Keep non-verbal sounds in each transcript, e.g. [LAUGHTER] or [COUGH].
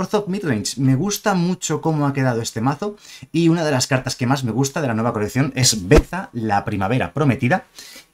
Orthop Midrange, me gusta mucho cómo ha quedado este mazo y una de las cartas que más me gusta de la nueva colección es Beza, la primavera prometida.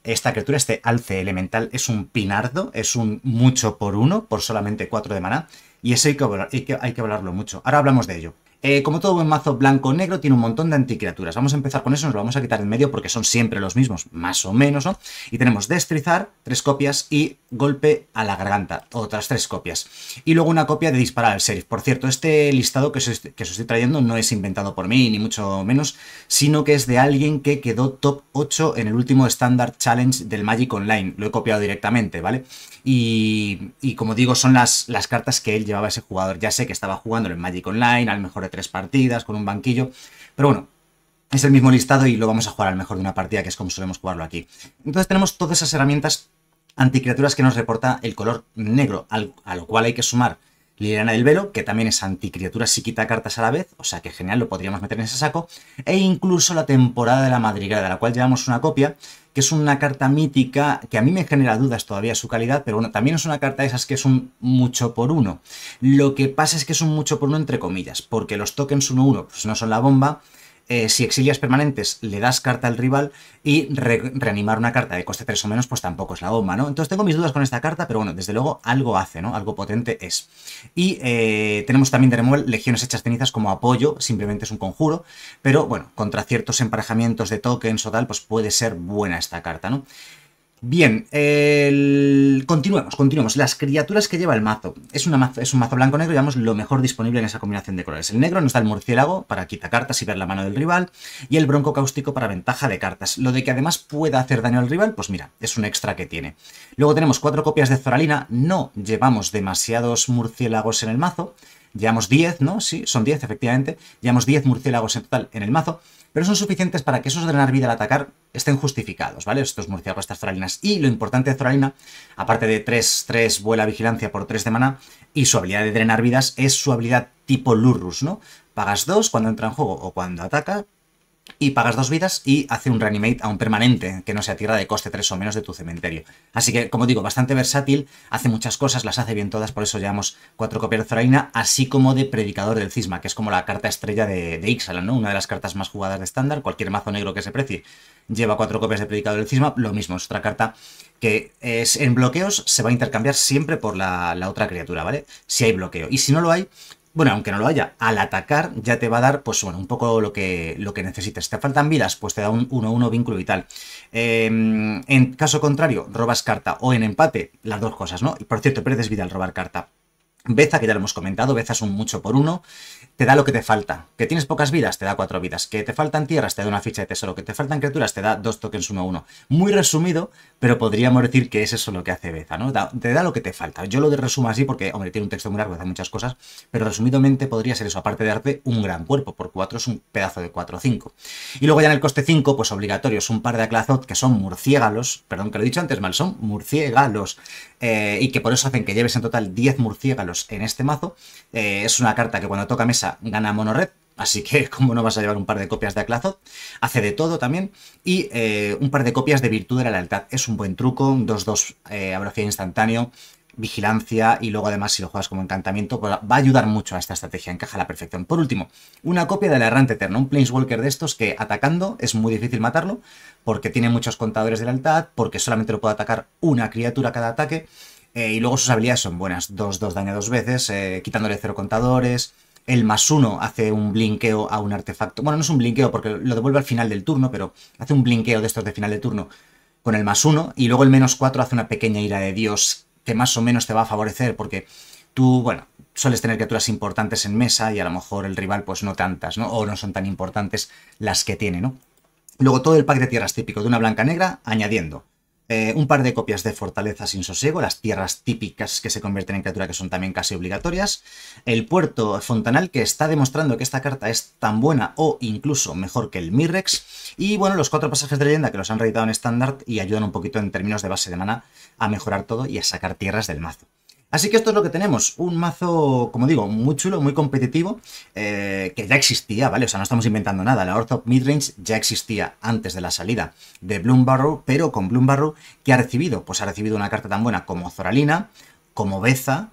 Esta criatura, este alce elemental, es un pinardo, es un mucho por uno, por solamente 4 de maná, y eso hay que, que, hay que mucho. Ahora hablamos de ello. Eh, como todo buen mazo blanco-negro, tiene un montón de anticriaturas. Vamos a empezar con eso, nos lo vamos a quitar en medio porque son siempre los mismos, más o menos, ¿no? Y tenemos Destrizar, tres copias, y Golpe a la Garganta, otras tres copias. Y luego una copia de Disparar al Sheriff. Por cierto, este listado que os, estoy trayendo no es inventado por mí, ni mucho menos, sino que es de alguien que quedó top 8 en el último Standard Challenge del Magic Online. Lo he copiado directamente, ¿vale? Y, como digo, son las, las, cartas que él llevaba ese jugador. Ya sé que estaba jugando en Magic Online, al mejor de tres partidas, con un banquillo. Pero bueno, es el mismo listado y lo vamos a jugar al mejor de una partida, que es como solemos jugarlo aquí. Entonces tenemos todas esas herramientas anticriaturas que nos reporta el color negro, a lo cual hay que sumar Liliana del Velo, que también es anticriatura si quita cartas a la vez, o sea que genial, lo podríamos meter en ese saco, e incluso la temporada de la madriguera, de la cual llevamos una copia, que es una carta mítica que a mí me genera dudas todavía su calidad, pero bueno, también es una carta de esas que es un mucho por uno. Lo que pasa es que es un mucho por uno entre comillas, porque los tokens 1-1 pues no son la bomba, eh, si exilias permanentes le das carta al rival y reanimar una carta de coste 3 o menos pues tampoco es la bomba, ¿no? Entonces tengo mis dudas con esta carta, pero bueno, desde luego algo hace, ¿no? Algo potente es. Y eh, tenemos también de removal legiones hechas cenizas como apoyo, simplemente es un conjuro, pero bueno, contra ciertos emparejamientos de tokens o tal, pues puede ser buena esta carta, ¿no? Bien, continuemos, continuemos. Las criaturas que lleva el mazo. Es, una es un mazo blanco-negro, digamos, lo mejor disponible en esa combinación de colores. El negro nos da el murciélago para quitar cartas y ver la mano del rival, y el bronco cáustico para ventaja de cartas. Lo de que además pueda hacer daño al rival, pues mira, es un extra que tiene. Luego tenemos cuatro copias de Zoralina, no llevamos demasiados murciélagos en el mazo, llevamos 10, ¿no? Sí, son 10 efectivamente, llevamos 10 murciélagos en total en el mazo, pero son suficientes para que esos drenar vida al atacar estén justificados, ¿vale? Estos murciélagos, estas zoralinas. Y lo importante de Zoralina, aparte de 3, 3 vuela vigilancia por 3 de mana, y su habilidad de drenar vidas es su habilidad tipo Lurrus, ¿no? Pagas 2 cuando entra en juego o cuando ataca, y pagas dos vidas y hace un reanimate a un permanente que no sea tierra de coste 3 o menos de tu cementerio. Así que, como digo, bastante versátil, hace muchas cosas, las hace bien todas, por eso llevamos cuatro copias de Zoraina, así como de Predicador del Cisma, que es como la carta estrella de, de Ixalan, ¿no? Una de las cartas más jugadas de estándar, cualquier mazo negro que se precie lleva cuatro copias de Predicador del Cisma, lo mismo, es otra carta que es en bloqueos se va a intercambiar siempre por la, la otra criatura, ¿vale? Si hay bloqueo. Y si no lo hay, bueno, aunque no lo haya, al atacar ya te va a dar, pues bueno, un poco lo que, lo que necesites. ¿Te faltan vidas? Pues te da un 1-1 vínculo vital. Em, en caso contrario, robas carta o en empate, las dos cosas, ¿no? Por cierto, pierdes vida al robar carta. Beza, que ya lo hemos comentado, Beza es un mucho por uno, te da lo que te falta. Que tienes pocas vidas, te da cuatro vidas. Que te faltan tierras, te da una ficha de tesoro. Que te faltan criaturas, te da dos tokens uno a uno. Muy resumido, pero podríamos decir que es eso lo que hace Beza, ¿no? te da lo que te falta. Yo lo resumo así porque, hombre, tiene un texto muy largo, hace muchas cosas, pero resumidamente podría ser eso, aparte de darte un gran cuerpo, por cuatro es un pedazo de 4 o 5. Y luego ya en el coste 5, pues obligatorios, un par de Aclazot que son murciélagos, perdón que lo he dicho antes mal, son murciélagos, eh, y que por eso hacen que lleves en total 10 murciélagos en este mazo. Eh, es una carta que cuando toca mesa gana mono red, así que [LAUGHS] como no vas a llevar un par de copias de Aclazot, hace de todo también, y eh, un par de copias de Virtud de la Lealtad, es un buen truco, 2-2 eh, instantáneo, vigilancia y luego además si lo juegas como encantamiento pues, va a ayudar mucho a esta estrategia, encaja a la perfección. Por último, una copia del Errante Eterno, un Planeswalker de estos que atacando es muy difícil matarlo porque tiene muchos contadores de lealtad, porque solamente lo puede atacar una criatura cada ataque eh, y luego sus habilidades son buenas, 2-2 daña dos veces, quitándole cero contadores, el más uno hace un blinkeo a un artefacto, bueno no es un blinkeo porque lo devuelve al final del turno, pero hace un blinkeo de estos de final de turno con el más uno y luego el menos 4 hace una pequeña ira de Dios que más o menos te va a favorecer porque tú, bueno, sueles tener criaturas importantes en mesa y a lo mejor el rival pues no tantas, ¿no? O no son tan importantes las que tiene, ¿no? Luego todo el pack de tierras típico de una blanca negra, añadiendo eh, un par de copias de Fortaleza sin sosiego, las tierras típicas que se convierten en criatura que son también casi obligatorias. El puerto Fontanal que está demostrando que esta carta es tan buena o incluso mejor que el Mirrex. Y bueno, los cuatro pasajes de leyenda que los han reeditado en estándar y ayudan un poquito en términos de base de mana a mejorar todo y a sacar tierras del mazo. Así que esto es lo que tenemos, un mazo, como digo, muy chulo, muy competitivo, eh, que ya existía, ¿vale? O sea, no estamos inventando nada, la Orthop Midrange ya existía antes de la salida de Bloombarrow, pero con Bloombarrow, ¿qué ha recibido? Pues ha recibido una carta tan buena como Zoralina, como Beza,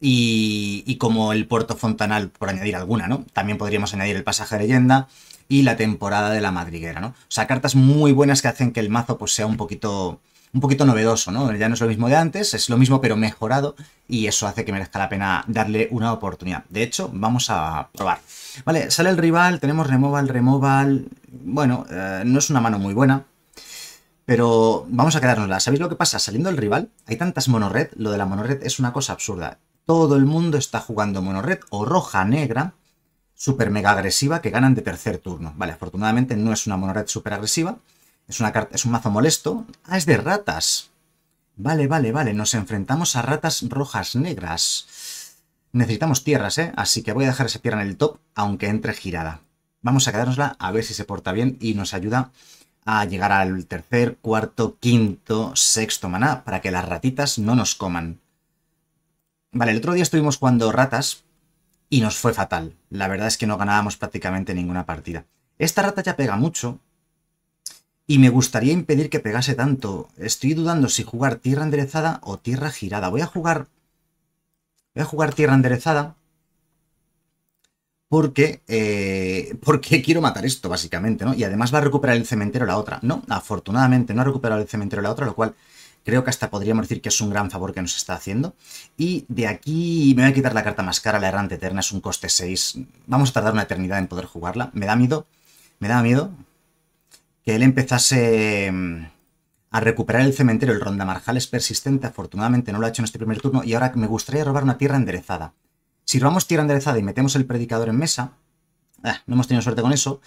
y, como el puerto fontanal, por añadir alguna, ¿no? También podríamos añadir el pasaje de leyenda y la temporada de la madriguera, ¿no? O sea, cartas muy buenas que hacen que el mazo pues, sea un poquito, un poquito novedoso, ¿no? Ya no es lo mismo de antes, es lo mismo pero mejorado y eso hace que merezca la pena darle una oportunidad. De hecho, vamos a probar. Vale, sale el rival, tenemos removal, removal... Bueno, eh, no es una mano muy buena, pero vamos a quedárnosla. ¿Sabéis lo que pasa? Saliendo el rival, hay tantas monored, lo de la monored es una cosa absurda todo el mundo está jugando mono-red o roja-negra, super mega agresiva, que ganan de tercer turno. Vale, afortunadamente no es una mono-red super agresiva, es, una carta, es un mazo molesto. Ah, es de ratas. Vale, vale, vale, nos enfrentamos a ratas rojas-negras. Necesitamos tierras, ¿eh? Así que voy a dejar esa tierra en el top, aunque entre girada. Vamos a quedárnosla a ver si se porta bien y nos ayuda a llegar al tercer, cuarto, quinto, sexto maná, para que las ratitas no nos coman. Vale, el otro día estuvimos jugando ratas y nos fue fatal. La verdad es que no ganábamos prácticamente ninguna partida. Esta rata ya pega mucho y me gustaría impedir que pegase tanto. Estoy dudando si jugar tierra enderezada o tierra girada. Voy a jugar... Voy a jugar tierra enderezada porque, eh, porque quiero matar esto, básicamente, ¿no? Y además va a recuperar el cementerio la otra. No, afortunadamente no ha recuperado el cementerio la otra, lo cual Creo que hasta podríamos decir que es un gran favor que nos está haciendo. Y de aquí me voy a quitar la carta más cara, la errante eterna, es un coste 6. Vamos a tardar una eternidad en poder jugarla. Me da miedo, me da miedo que él empezase mm, a recuperar el cementerio. El ronda marjal es persistente, afortunadamente no lo ha hecho en este primer turno y ahora me gustaría robar una tierra enderezada. Si robamos tierra enderezada y metemos el predicador en mesa, Ah, no hemos tenido suerte con eso.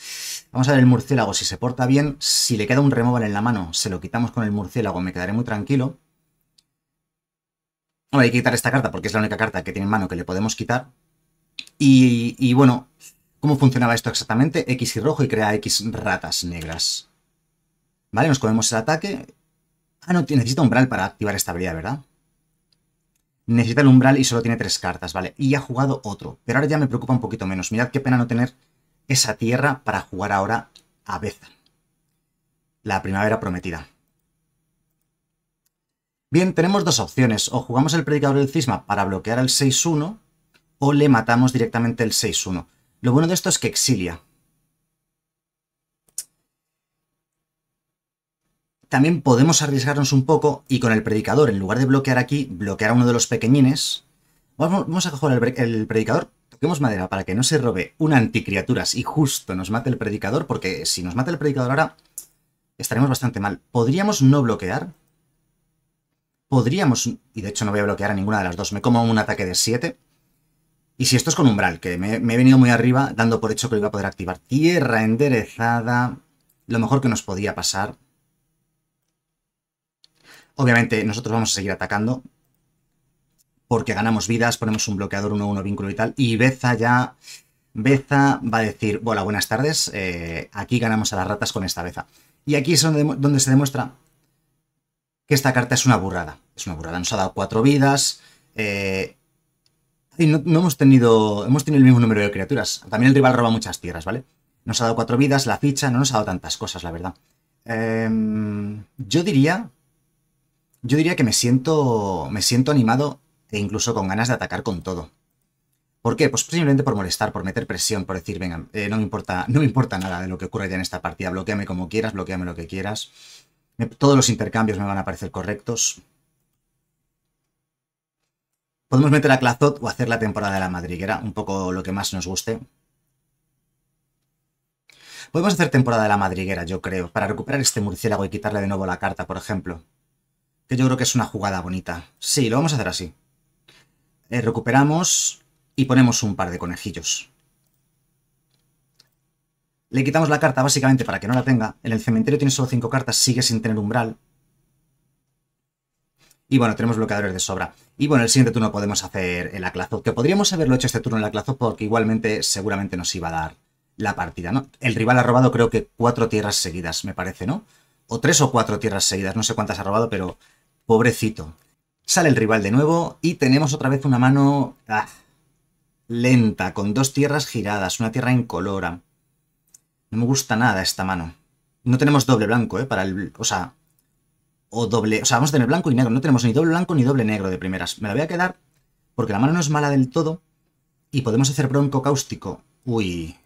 Vamos a ver el murciélago si se porta bien. Si le queda un removal en la mano, se lo quitamos con el murciélago, me quedaré muy tranquilo. hay que quitar esta carta porque es la única carta que tiene en mano que le podemos quitar. Y bueno, ¿cómo funcionaba esto exactamente? X y rojo y crea X ratas negras. Vale, nos comemos el ataque. Ah, no, necesita umbral para activar esta habilidad, ¿verdad? Necesita el umbral y solo tiene tres cartas, ¿vale? Y ha jugado otro. Pero ahora ya me preocupa un poquito menos. Mirad qué pena no tener esa tierra para jugar ahora a Beza. La primavera prometida. Bien, tenemos dos opciones. O jugamos el predicador del cisma para bloquear el 6-1 o le matamos directamente el 6-1. Lo bueno de esto es que exilia. También podemos arriesgarnos un poco y con el predicador, en lugar de bloquear aquí, bloquear a uno de los pequeñines. Vamos, a coger el, predicador, toquemos madera para que no se robe una anticriaturas y justo nos mate el predicador, porque si nos mata el predicador ahora estaremos bastante mal. ¿Podríamos no bloquear? Podríamos, y de hecho no voy a bloquear a ninguna de las dos, me como un ataque de 7. Y si esto es con umbral, que me, he venido muy arriba, dando por hecho que lo iba a poder activar. Tierra enderezada, lo mejor que nos podía pasar. Obviamente nosotros vamos a seguir atacando porque ganamos vidas, ponemos un bloqueador 1-1 vínculo y tal. Y Beza ya... Beza va a decir, hola, buenas tardes, eh, aquí ganamos a las ratas con esta Beza. Y aquí es donde, se demuestra que esta carta es una burrada. Es una burrada, nos ha dado cuatro vidas, eh, no, hemos tenido hemos tenido el mismo número de criaturas. También el rival roba muchas tierras, ¿vale? Nos ha dado cuatro vidas, la ficha, no nos ha dado tantas cosas, la verdad. Em, yo diría yo diría que me siento, me siento animado e incluso con ganas de atacar con todo. ¿Por qué? Pues simplemente por molestar, por meter presión, por decir, venga, eh, no, me importa, no me importa nada de lo que ocurra ya en esta partida, bloqueame como quieras, bloqueame lo que quieras. todos los intercambios me van a parecer correctos. Podemos meter a Clazot o hacer la temporada de la madriguera, un poco lo que más nos guste. Podemos hacer temporada de la madriguera, yo creo, para recuperar este murciélago y quitarle de nuevo la carta, por ejemplo que yo creo que es una jugada bonita. Sí, lo vamos a hacer así. Eh, recuperamos y ponemos un par de conejillos. Le quitamos la carta básicamente para que no la tenga. En el cementerio tiene solo 5 cartas, sigue sin tener umbral. Y bueno, tenemos bloqueadores de sobra. Y bueno, el siguiente turno podemos hacer el aclazo. Que podríamos haberlo hecho este turno el aclazo porque igualmente seguramente nos iba a dar la partida, ¿no? El rival ha robado creo que cuatro tierras seguidas, me parece, ¿no? O tres o cuatro tierras seguidas, no sé cuántas ha robado, pero Pobrecito. Sale el rival de nuevo y tenemos otra vez una mano ah, lenta, con dos tierras giradas, una tierra incolora. No me gusta nada esta mano. No tenemos doble blanco, ¿eh? Para el... O sea... O doble... O sea, vamos a tener blanco y negro. No tenemos ni doble blanco ni doble negro de primeras. Me la voy a quedar porque la mano no es mala del todo y podemos hacer bronco cáustico. Uy.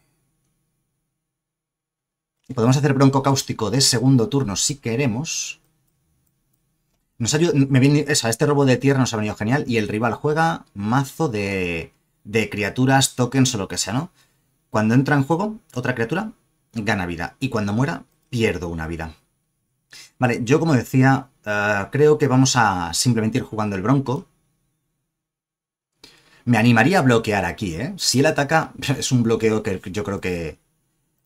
podemos hacer bronco cáustico de segundo turno si queremos. Nos ayuda, me viene, este robo de tierra nos ha venido genial y el rival juega mazo de, de criaturas, tokens o lo que sea, ¿no? Cuando entra en juego otra criatura, gana vida y cuando muera, pierdo una vida. Vale, yo como decía, eh, creo que vamos a simplemente ir jugando el bronco. Me animaría a bloquear aquí, ¿eh? Si él ataca, [LAUGHS] es un bloqueo que yo creo que...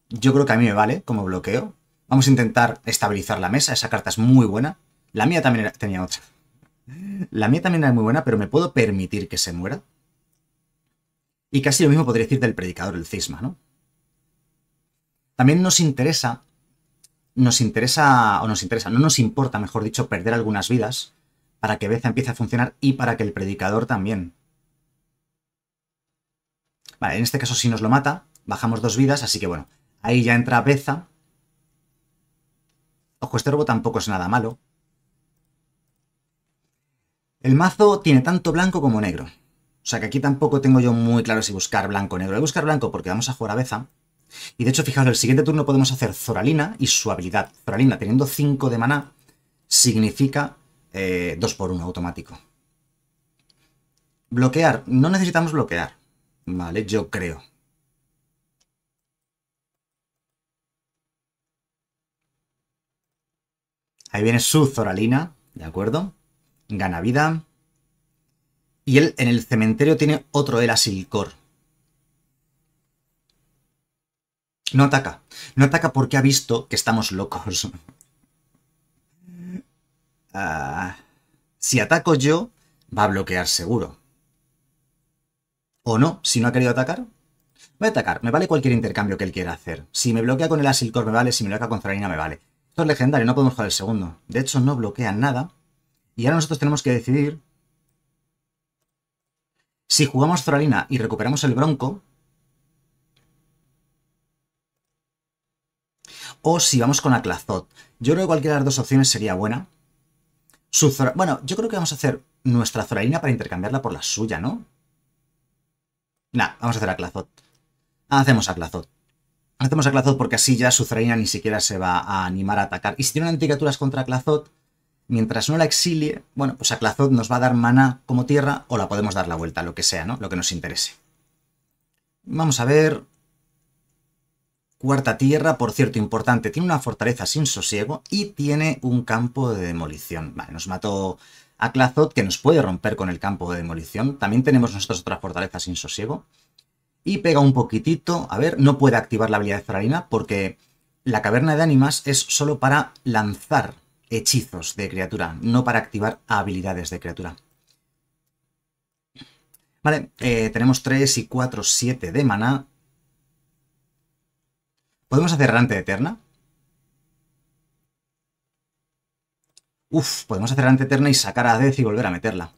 Yo creo que a mí me vale como bloqueo. Vamos a intentar estabilizar la mesa, esa carta es muy buena. La mía también tenía otra. La mía también era muy buena, pero me puedo permitir que se muera. Y casi lo mismo podría decir del predicador, el cisma, ¿no? También nos interesa, nos interesa, o nos interesa, no nos importa, mejor dicho, perder algunas vidas para que Beza empiece a funcionar y para que el predicador también. Vale, en este caso si nos lo mata, bajamos dos vidas, así que bueno, ahí ya entra Beza. Ojo, este robo tampoco es nada malo. El mazo tiene tanto blanco como negro. O sea que aquí tampoco tengo yo muy claro si buscar blanco o negro. Voy a buscar blanco porque vamos a jugar a Beza. Y de hecho, fijaos, el siguiente turno podemos hacer Zoralina y su habilidad. Zoralina, teniendo 5 de maná, significa 2 eh, por 1 automático. Bloquear. No necesitamos bloquear. Vale, yo creo. Ahí viene su Zoralina, ¿de acuerdo? gana vida. Y él en el cementerio tiene otro Elasilcor. No ataca. No ataca porque ha visto que estamos locos. [LAUGHS] Ah, si ataco yo, va a bloquear seguro. O no, si no ha querido atacar. Voy a atacar. Me vale cualquier intercambio que él quiera hacer. Si me bloquea con el Asilcor me vale, si me bloquea con Zarina me vale. Esto es legendario, no podemos jugar el segundo. De hecho, no bloquea nada. Y ahora nosotros tenemos que decidir si jugamos Zoralina y recuperamos el Bronco, o si vamos con Aclazot. Yo creo que cualquiera de las dos opciones sería buena. bueno, yo creo que vamos a hacer nuestra Zoralina para intercambiarla por la suya, ¿no? Nah, vamos a hacer Aclazot. Hacemos Aclazot. Hacemos Aclazot porque así ya su Zoralina ni siquiera se va a animar a atacar. Y si tiene anticaturas contra Aclazot, mientras no la exilie, bueno, pues Aclazot nos va a dar mana como tierra o la podemos dar la vuelta, lo que sea, ¿no? Lo que nos interese. Vamos a ver... Cuarta tierra, por cierto, importante, tiene una fortaleza sin sosiego y tiene un campo de demolición. Vale, nos mató Aclazot, que nos puede romper con el campo de demolición. También tenemos nosotros otra fortaleza sin sosiego. Y pega un poquitito, a ver, no puede activar la habilidad de Zaralina porque la caverna de ánimas es solo para lanzar hechizos de criatura, no para activar habilidades de criatura. Vale, eh, tenemos 3 y 4, 7 de maná. ¿Podemos hacer errante eterna? Uf, podemos hacer errante eterna y sacar a Death y volver a meterla.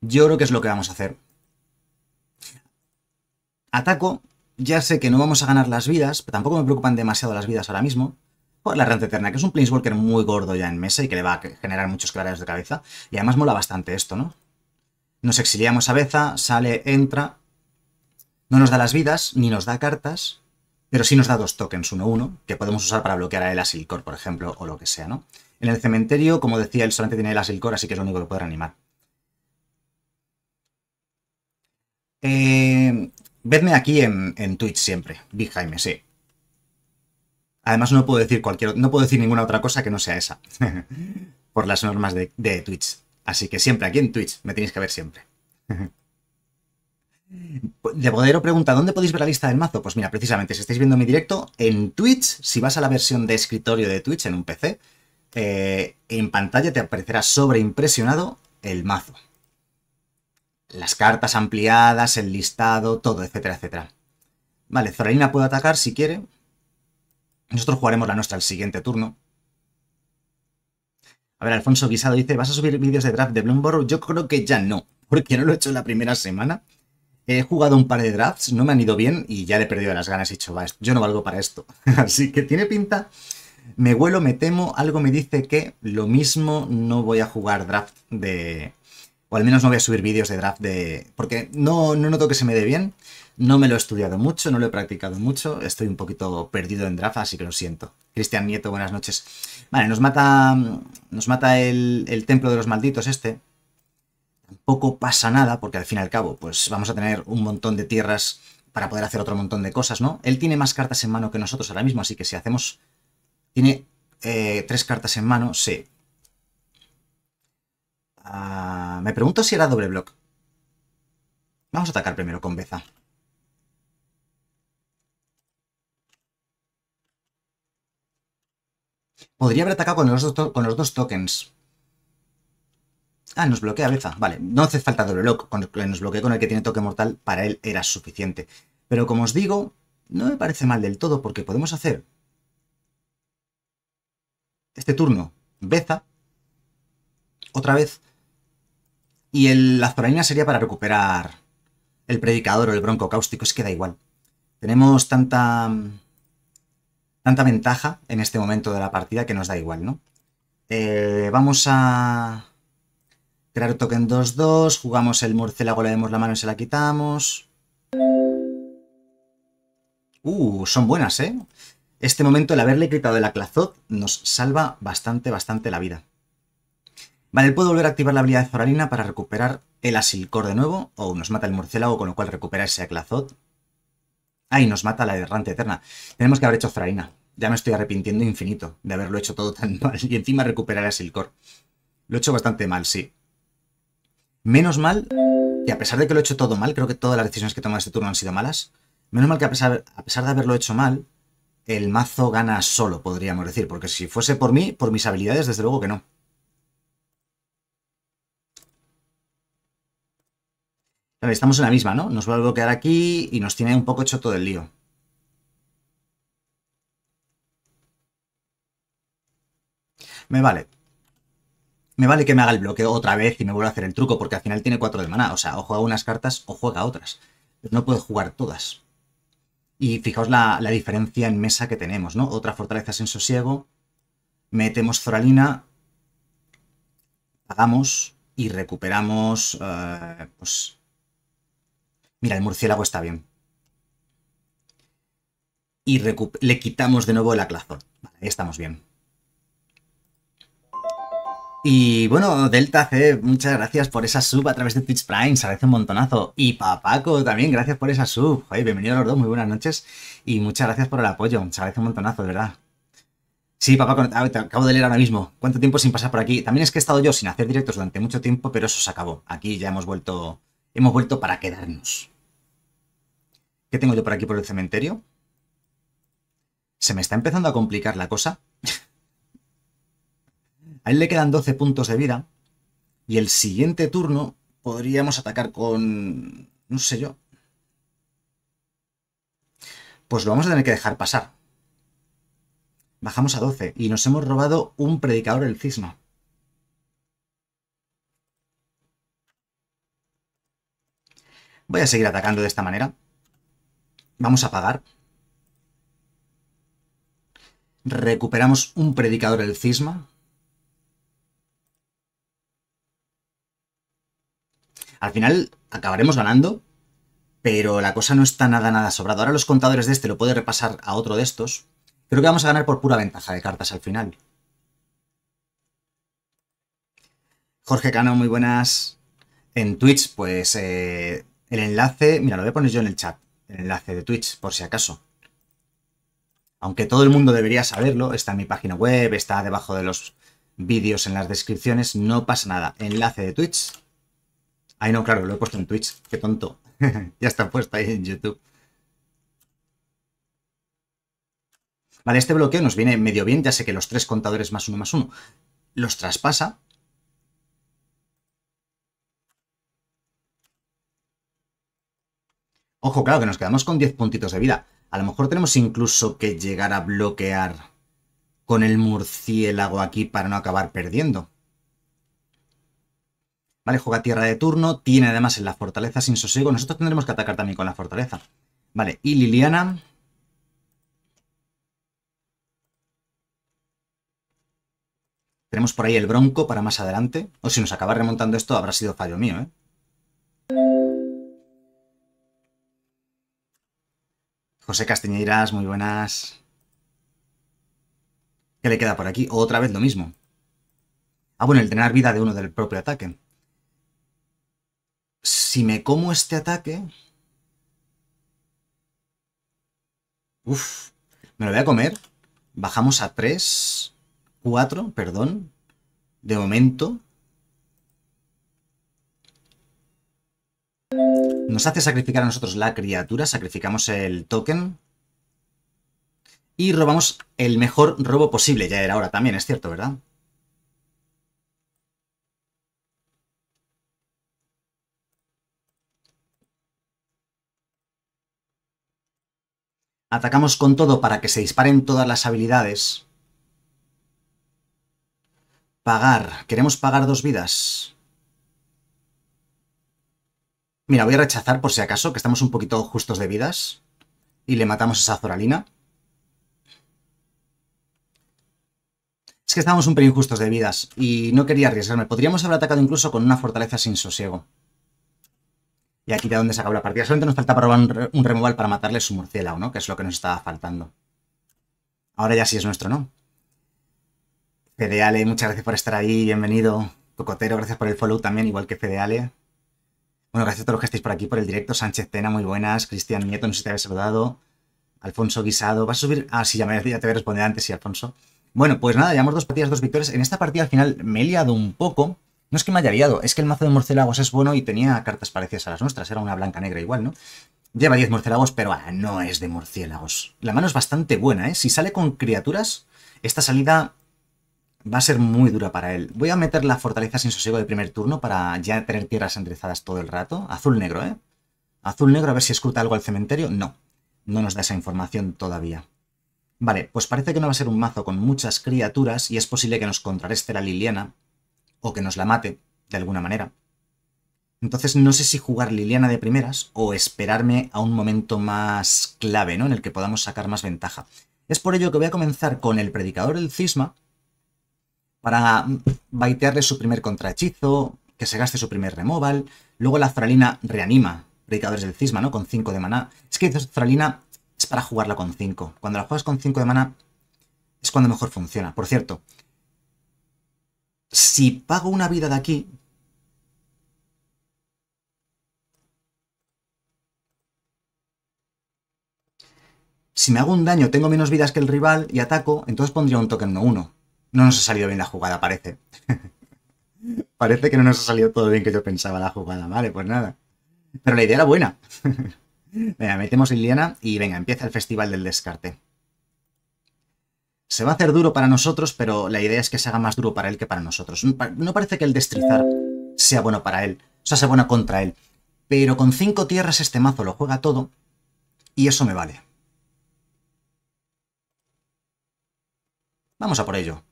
Yo creo que es lo que vamos a hacer. Ataco, ya sé que no vamos a ganar las vidas, pero tampoco me preocupan demasiado las vidas ahora mismo por la Errante Eterna, que es un Planeswalker muy gordo ya en mesa y que le va a generar muchos claros de cabeza. Y además mola bastante esto, ¿no? Nos exiliamos a Beza, sale, entra. No nos da las vidas, ni nos da cartas, pero sí nos da dos tokens, uno uno, que podemos usar para bloquear a el Asilcor, por ejemplo, o lo que sea, ¿no? En el cementerio, como decía, él solamente tiene el Asilcor, así que es lo único que puede reanimar. Eh, vedme aquí en, en Twitch siempre, Big sí. Además no puedo decir cualquier, no puedo decir ninguna otra cosa que no sea esa. [LAUGHS] por las normas de, Twitch. Así que siempre, aquí en Twitch, me tenéis que ver siempre. [LAUGHS] De Bodero pregunta, ¿dónde podéis ver la lista del mazo? Pues mira, precisamente, si estáis viendo mi directo, en Twitch, si vas a la versión de escritorio de Twitch en un PC, eh, en pantalla te aparecerá sobreimpresionado el mazo. Las cartas ampliadas, el listado, todo, etcétera, etcétera. Vale, Zoralina puede atacar si quiere. Nosotros jugaremos la nuestra el siguiente turno. A ver, Alfonso Guisado dice, ¿vas a subir vídeos de draft de Bloomberg? Yo creo que ya no, porque no lo he hecho la primera semana. He jugado un par de drafts, no me han ido bien y ya le he perdido las ganas y he dicho, va, yo no valgo para esto. [LAUGHS] Así que tiene pinta, me huelo, me temo, algo me dice que lo mismo no voy a jugar draft de... O al menos no voy a subir vídeos de draft de... Porque no, no noto que se me dé bien. No me lo he estudiado mucho, no lo he practicado mucho. Estoy un poquito perdido en draft, así que lo siento. Cristian Nieto, buenas noches. Vale, nos mata, nos mata el, el templo de los malditos este. Tampoco pasa nada, porque al fin y al cabo, pues vamos a tener un montón de tierras para poder hacer otro montón de cosas, ¿no? Él tiene más cartas en mano que nosotros ahora mismo, así que si hacemos... Tiene eh, tres cartas en mano, sí. Ah, me pregunto si era doble block. Vamos a atacar primero con Beza. Podría haber atacado con los, con los dos tokens. Ah, nos bloquea Beza. Vale, no hace falta doble block. Con nos bloquea con el que tiene toque mortal, para él era suficiente. Pero como os digo, no me parece mal del todo porque podemos hacer este turno Beza otra vez y el, la Zoralina sería para recuperar el predicador o el bronco cáustico. Es que da igual. Tenemos tanta tanta ventaja en este momento de la partida que nos da igual, ¿no? Eh, vamos a crear token 2-2, jugamos el murciélago, le demos la mano y se la quitamos. Uh, son buenas, ¿eh? Este momento, el haberle quitado el aclazot, nos salva bastante, bastante la vida. Vale, puedo volver a activar la habilidad de Zoralina para recuperar el Asilcor de nuevo, o nos mata el murciélago, con lo cual recupera ese aclazot. Ah, y nos mata la errante eterna. Tenemos que haber hecho Zoralina. Ya me estoy arrepintiendo infinito de haberlo hecho todo tan [LAUGHS] mal. Y encima recuperar el Asilcor. Lo he hecho bastante mal, sí. Menos mal que a pesar de que lo he hecho todo mal, creo que todas las decisiones que he tomado este turno han sido malas. Menos mal que a pesar, de haberlo hecho mal, el mazo gana solo, podríamos decir. Porque si fuese por mí, por mis habilidades, desde luego que no. Estamos en la misma, ¿no? Nos va a bloquear aquí y nos tiene un poco hecho todo el lío. Me vale. Me vale que me haga el bloqueo otra vez y me vuelva a hacer el truco, porque al final tiene cuatro de maná. O sea, o juega unas cartas o juega otras. no puede jugar todas. Y fijaos la, diferencia en mesa que tenemos, ¿no? Otra fortaleza sin sosiego. Metemos Zoralina. Pagamos y recuperamos... Eh, pues... Mira, el murciélago está bien. Y le quitamos de nuevo el aclazón. Vale, ahí estamos bien. Y bueno, Delta C, muchas gracias por esa sub a través de Twitch Prime, se agradece un montonazo. Y Papaco también, gracias por esa sub. Bienvenido a los dos, muy buenas noches. Y muchas gracias por el apoyo, se agradece un montonazo, de verdad. Sí, Papaco, te acabo de leer ahora mismo. ¿Cuánto tiempo sin pasar por aquí? También es que he estado yo sin hacer directos durante mucho tiempo, pero eso se acabó. Aquí ya hemos vuelto, hemos vuelto para quedarnos. ¿Qué tengo yo por aquí por el cementerio? Se me está empezando a complicar la cosa. [LAUGHS] A él le quedan 12 puntos de vida. Y el siguiente turno podríamos atacar con... no sé yo. Pues lo vamos a tener que dejar pasar. Bajamos a 12 y nos hemos robado un predicador del cisma. Voy a seguir atacando de esta manera. Vamos a pagar. Recuperamos un predicador del cisma. Al final acabaremos ganando, pero la cosa no está nada, nada sobrado. Ahora los contadores de este lo puede repasar a otro de estos. Creo que vamos a ganar por pura ventaja de cartas al final. Jorge Cano, muy buenas. En Twitch, pues eh, el enlace, mira, lo voy a poner yo en el chat, el enlace de Twitch, por si acaso. Aunque todo el mundo debería saberlo, está en mi página web, está debajo de los vídeos en las descripciones, no pasa nada. Enlace de Twitch, Ay, no, claro, lo he puesto en Twitch. Qué tonto. [LAUGHS] ya está puesto ahí en YouTube. Vale, este bloqueo nos viene medio bien. Ya sé que los tres contadores más uno más uno los traspasa. Ojo, claro, que nos quedamos con 10 puntitos de vida. A lo mejor tenemos incluso que llegar a bloquear con el murciélago aquí para no acabar perdiendo. Vale, juega tierra de turno, tiene además en la fortaleza sin sosiego. Nosotros tendremos que atacar también con la fortaleza. Vale, y Liliana... Tenemos por ahí el bronco para más adelante. O si nos acaba remontando esto, habrá sido fallo mío, ¿eh? José Castiñeiras, muy buenas. ¿Qué le queda por aquí? Otra vez lo mismo. Ah, bueno, el tener vida de uno del propio ataque. Si me como este ataque... Uf, me lo voy a comer. Bajamos a 3, 4, perdón. De momento. Nos hace sacrificar a nosotros la criatura, sacrificamos el token. Y robamos el mejor robo posible. Ya era hora también, es cierto, ¿verdad? Atacamos con todo para que se disparen todas las habilidades. Pagar. ¿Queremos pagar dos vidas? Mira, voy a rechazar por si acaso, que estamos un poquito justos de vidas. Y le matamos a esa Zoralina. Es que estamos un pelín justos de vidas y no quería arriesgarme. Podríamos haber atacado incluso con una fortaleza sin sosiego. Y aquí de dónde se acabó la partida. Solamente nos falta robar un, removal para matarle su murciélago, ¿no? Que es lo que nos estaba faltando. Ahora ya sí es nuestro, ¿no? Fedeale, muchas gracias por estar ahí. Bienvenido. Cocotero, gracias por el follow también, igual que Fedeale. Bueno, gracias a todos los que estáis por aquí, por el directo. Sánchez Tena, muy buenas. Cristian Nieto, no sé si te había saludado. Alfonso Guisado. ¿Vas a subir? Ah, sí, ya, me, ya te voy a responder antes, sí, Alfonso. Bueno, pues nada, llevamos dos partidas, dos victorias. En esta partida al final me he liado un poco. No es que me haya liado, es que el mazo de murciélagos es bueno y tenía cartas parecidas a las nuestras. Era una blanca negra igual, ¿no? Lleva 10 murciélagos, pero ah, no es de murciélagos. La mano es bastante buena, ¿eh? Si sale con criaturas, esta salida va a ser muy dura para él. Voy a meter la fortaleza sin sosiego de primer turno para ya tener tierras enrezadas todo el rato. Azul-negro, ¿eh? Azul-negro, a ver si escruta algo al cementerio. No, no nos da esa información todavía. Vale, pues parece que no va a ser un mazo con muchas criaturas y es posible que nos contrarreste la Liliana, o que nos la mate, de alguna manera. Entonces no sé si jugar Liliana de primeras o esperarme a un momento más clave, ¿no? En el que podamos sacar más ventaja. Es por ello que voy a comenzar con el Predicador del Cisma para baitearle su primer contrahechizo, que se gaste su primer removal. Luego la Fralina reanima Predicadores del Cisma, ¿no? Con 5 de maná. Es que Fralina es para jugarla con 5. Cuando la juegas con 5 de maná es cuando mejor funciona. Por cierto, si pago una vida de aquí, si me hago un daño, tengo menos vidas que el rival y ataco, entonces pondría un token 1-1. No nos ha salido bien la jugada, parece. [LAUGHS] parece que no nos ha salido todo bien que yo pensaba la jugada. Vale, pues nada. Pero la idea era buena. [LAUGHS] venga, metemos Liliana y venga, empieza el festival del descarte. Se va a hacer duro para nosotros, pero la idea es que se haga más duro para él que para nosotros. No parece que el destrizar sea bueno para él, o sea, sea bueno contra él. Pero con cinco tierras este mazo lo juega todo y eso me vale. Vamos a por ello.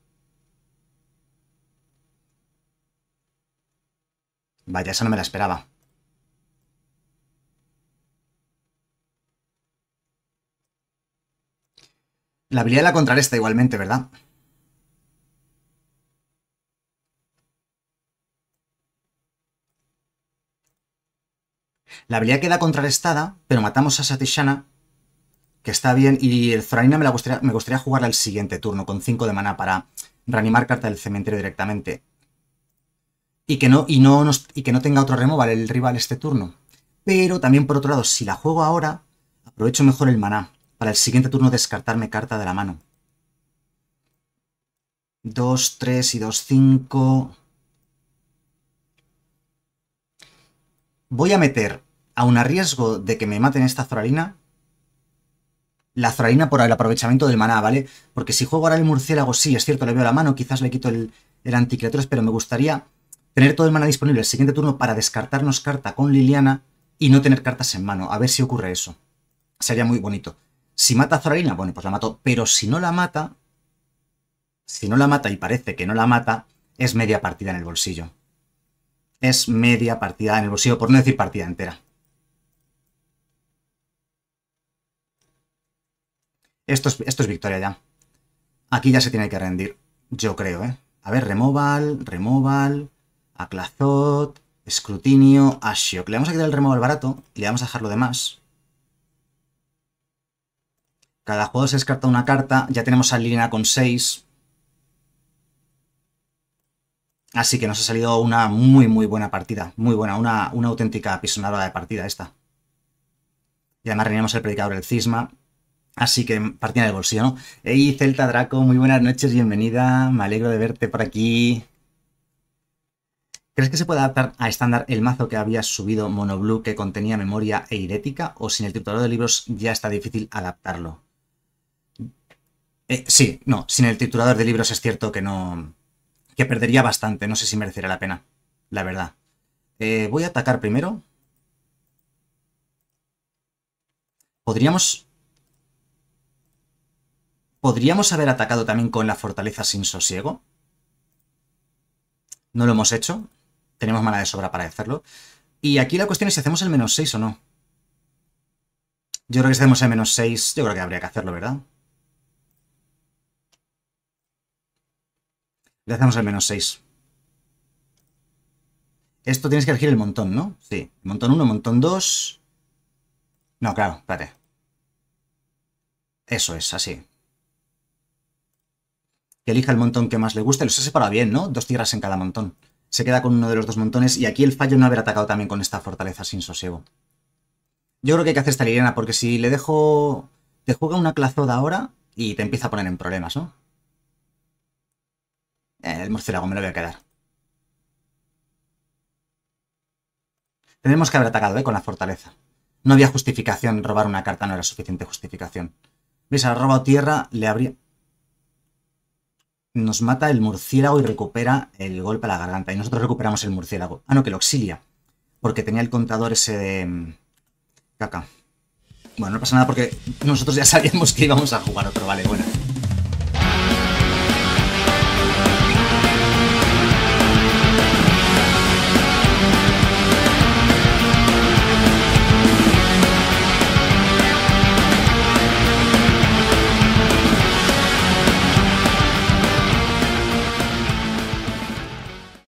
Vaya, esa no me la esperaba. La habilidad la contrarresta igualmente, ¿verdad? La habilidad queda contrarrestada, pero matamos a Satishana, que está bien, y el Zorarina me, gustaría, me gustaría jugarla al siguiente turno, con 5 de mana para reanimar carta del cementerio directamente. Y que no, y no, y que no tenga otro removal el rival este turno. Pero también, por otro lado, si la juego ahora, aprovecho mejor el maná para el siguiente turno descartarme carta de la mano. 2, 3 y 2, 5. Voy a meter, aun a riesgo de que me maten esta Zoralina, la Zoralina por el aprovechamiento del maná, ¿vale? Porque si juego ahora el murciélago, sí, es cierto, le veo la mano, quizás le quito el, el anticriaturas, pero me gustaría tener todo el maná disponible el siguiente turno para descartarnos carta con Liliana y no tener cartas en mano. A ver si ocurre eso. Sería muy bonito. Si mata a Zoralina, bueno, pues la mato. Pero si no la mata, si no la mata y parece que no la mata, es media partida en el bolsillo. Es media partida en el bolsillo, por no decir partida entera. Esto es, esto es victoria ya. Aquí ya se tiene que rendir, yo creo, ¿eh? A ver, removal, removal, aclazot, escrutinio, ashiok. Le vamos a quitar el removal barato y le vamos a dejar lo demás. Cada juego se descarta una carta. Ya tenemos a Lina con 6. Así que nos ha salido una muy, muy buena partida. Muy buena, una, una auténtica pisonada de partida esta. Y además reunimos el predicador del cisma. Así que partida del bolsillo, ¿no? Hey, Celta Draco, muy buenas noches, bienvenida. Me alegro de verte por aquí. ¿Crees que se puede adaptar a estándar el mazo que habías subido Monoblue que contenía memoria e idética? ¿O sin el triturador de libros ya está difícil adaptarlo? Eh, sí, no, sin el triturador de libros es cierto que no, que perdería bastante. No sé si merecería la pena, la verdad. Eh, voy a atacar primero. Podríamos... Podríamos haber atacado también con la fortaleza sin sosiego. No lo hemos hecho. Tenemos mana de sobra para hacerlo. Y aquí la cuestión es si hacemos el menos 6 o no. Yo creo que si hacemos el menos 6, yo creo que habría que hacerlo, ¿verdad? Le hacemos el menos 6. Esto tienes que elegir el montón, ¿no? Sí. Montón 1, montón 2. No, claro, espérate. Eso es, así. Que elija el montón que más le guste. Los he separado bien, ¿no? Dos tierras en cada montón. Se queda con uno de los dos montones. Y aquí el fallo no haber atacado también con esta fortaleza sin sosiego. Yo creo que hay que hacer esta liliana porque si le dejo... Te juega una clazoda ahora y te empieza a poner en problemas, ¿no? El murciélago me lo voy a quedar. Tenemos que haber atacado ¿eh? con la fortaleza. No había justificación, robar una carta no era suficiente justificación. ¿Veis? Ha robado tierra, le habría... Nos mata el murciélago y recupera el golpe a la garganta. Y nosotros recuperamos el murciélago. Ah, no, que lo auxilia. Porque tenía el contador ese de... Mm, caca. Bueno, no pasa nada porque nosotros ya sabíamos que íbamos a jugar otro, vale, bueno.